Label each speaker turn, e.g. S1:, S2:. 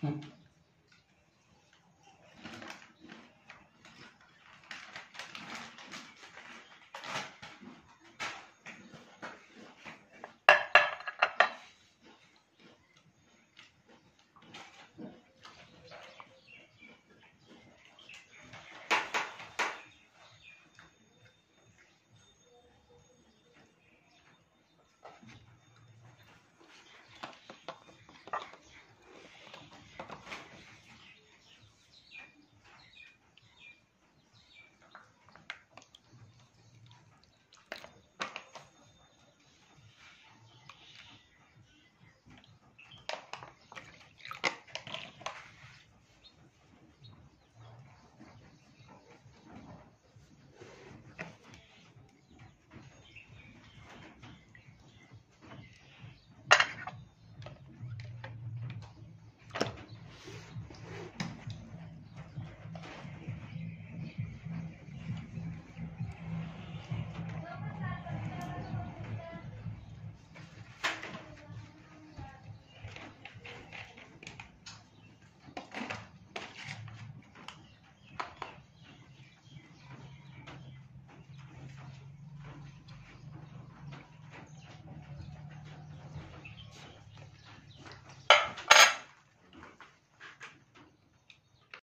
S1: Hmm.